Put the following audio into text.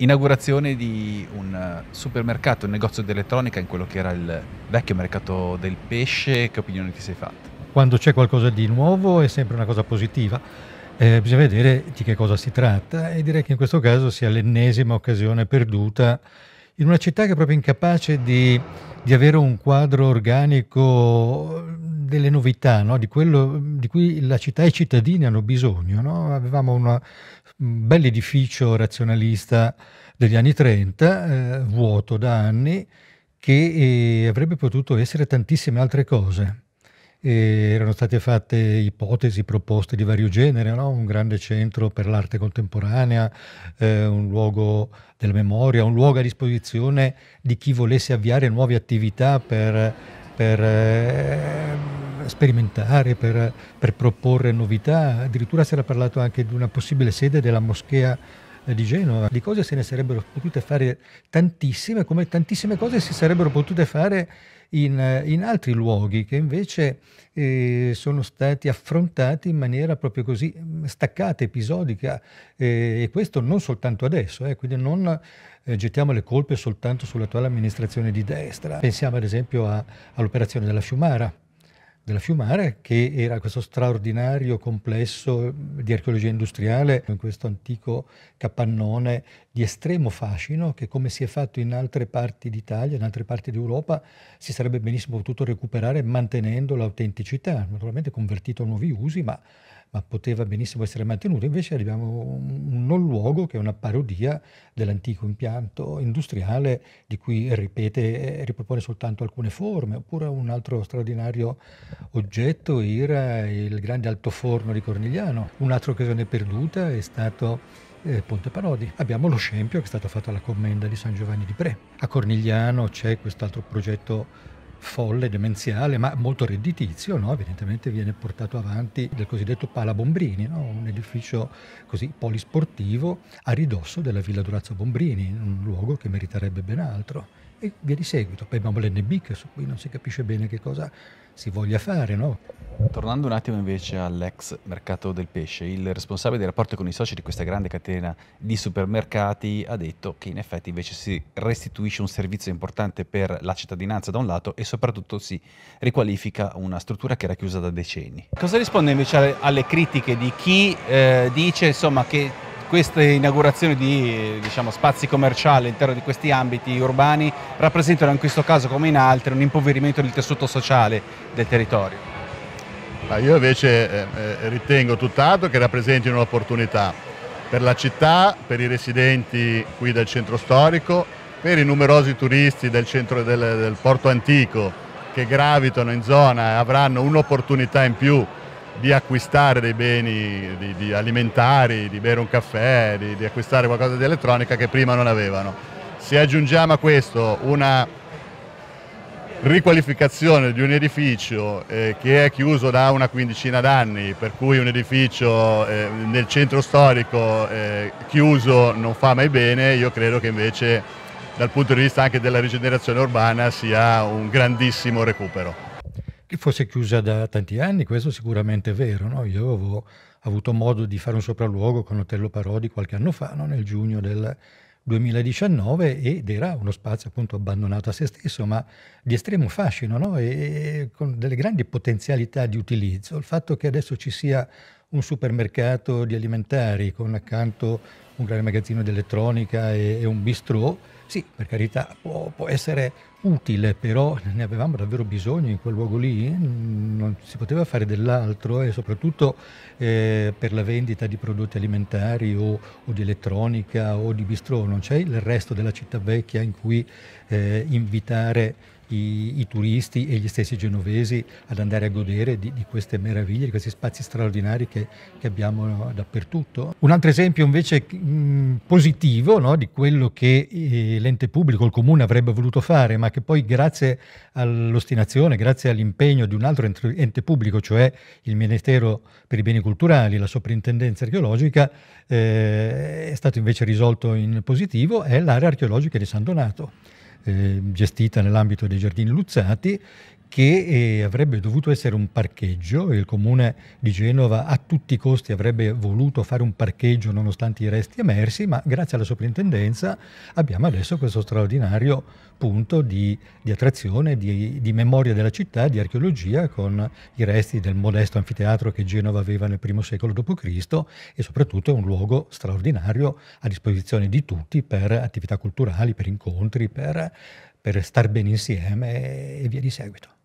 Inaugurazione di un supermercato, un negozio di elettronica in quello che era il vecchio mercato del pesce, che opinione ti sei fatta? Quando c'è qualcosa di nuovo è sempre una cosa positiva, eh, bisogna vedere di che cosa si tratta e direi che in questo caso sia l'ennesima occasione perduta in una città che è proprio incapace di, di avere un quadro organico delle novità, no? di quello di cui la città e i cittadini hanno bisogno. No? Avevamo una, un bel edificio razionalista degli anni 30, eh, vuoto da anni, che eh, avrebbe potuto essere tantissime altre cose. E erano state fatte ipotesi, proposte di vario genere, no? un grande centro per l'arte contemporanea, eh, un luogo della memoria, un luogo a disposizione di chi volesse avviare nuove attività per, per eh, sperimentare, per, per, proporre novità. Addirittura si era parlato anche di una possibile sede della moschea eh, di Genova. Di cose se ne sarebbero potute fare tantissime, come tantissime cose si sarebbero potute fare in, in altri luoghi che invece eh, sono stati affrontati in maniera proprio così mm, staccata, episodica eh, e questo non soltanto adesso, eh, quindi non eh, gettiamo le colpe soltanto sull'attuale amministrazione di destra. Pensiamo ad esempio all'operazione della Fiumara della Fiumara, che era questo straordinario complesso di archeologia industriale, in questo antico capannone di estremo fascino, che come si è fatto in altre parti d'Italia, in altre parti d'Europa, si sarebbe benissimo potuto recuperare mantenendo l'autenticità, naturalmente convertito a nuovi usi, ma ma poteva benissimo essere mantenuto. Invece abbiamo un non luogo che è una parodia dell'antico impianto industriale di cui ripete e ripropone soltanto alcune forme, oppure un altro straordinario oggetto era il grande altoforno di Cornigliano. Un'altra occasione perduta è stato eh, Ponte Parodi. Abbiamo lo scempio che è stato fatto alla commenda di San Giovanni di Pre. A Cornigliano c'è quest'altro progetto folle, demenziale, ma molto redditizio, no? evidentemente viene portato avanti del cosiddetto Pala Bombrini, no? un edificio così polisportivo a ridosso della Villa Durazzo Bombrini, un luogo che meriterebbe ben altro. E via di seguito. Poi abbiamo l'NB, su cui non si capisce bene che cosa si voglia fare. No? Tornando un attimo invece all'ex mercato del pesce, il responsabile dei rapporti con i soci di questa grande catena di supermercati ha detto che in effetti invece si restituisce un servizio importante per la cittadinanza da un lato e soprattutto si riqualifica una struttura che era chiusa da decenni. Cosa risponde invece alle critiche di chi eh, dice insomma, che queste inaugurazioni di diciamo, spazi commerciali all'interno di questi ambiti urbani rappresentano in questo caso come in altri un impoverimento del tessuto sociale del territorio? Ma io invece eh, eh, ritengo tutt'altro che rappresentino un'opportunità per la città, per i residenti qui del centro storico, per i numerosi turisti del centro del, del porto antico che gravitano in zona e avranno un'opportunità in più di acquistare dei beni di, di alimentari, di bere un caffè, di, di acquistare qualcosa di elettronica che prima non avevano. Se aggiungiamo a questo una riqualificazione di un edificio eh, che è chiuso da una quindicina d'anni, per cui un edificio eh, nel centro storico eh, chiuso non fa mai bene, io credo che invece dal punto di vista anche della rigenerazione urbana sia un grandissimo recupero che fosse chiusa da tanti anni, questo sicuramente è vero. No? Io avevo avuto modo di fare un sopralluogo con Otello Parodi qualche anno fa, no? nel giugno del 2019, ed era uno spazio appunto abbandonato a se stesso, ma di estremo fascino no? e con delle grandi potenzialità di utilizzo. Il fatto che adesso ci sia un supermercato di alimentari con accanto un grande magazzino di elettronica e, e un bistrò, sì, per carità, può, può, essere utile, però ne avevamo davvero bisogno in quel luogo lì, non si poteva fare dell'altro e soprattutto eh, per la vendita di prodotti alimentari o, o, di elettronica o di bistrò, non c'è il resto della città vecchia in cui eh, invitare i, i, turisti e gli stessi genovesi ad andare a godere di, di queste meraviglie, di questi spazi straordinari che, che abbiamo dappertutto. Un altro esempio invece mh, positivo no, di quello che eh, l'ente pubblico, il comune avrebbe voluto fare, ma che poi grazie all'ostinazione, grazie all'impegno di un altro ente pubblico, cioè il Ministero per i beni culturali, la soprintendenza archeologica, eh, è stato invece risolto in positivo, è l'area archeologica di San Donato eh, gestita nell'ambito dei giardini Luzzati, che eh, avrebbe dovuto essere un parcheggio il comune di Genova a tutti i costi avrebbe voluto fare un parcheggio nonostante i resti emersi, ma grazie alla soprintendenza abbiamo adesso questo straordinario punto di, di attrazione, di, di, memoria della città, di archeologia con i resti del modesto anfiteatro che Genova aveva nel primo secolo d.C. e soprattutto è un luogo straordinario a disposizione di tutti per attività culturali, per incontri, per, per star bene insieme e via di seguito.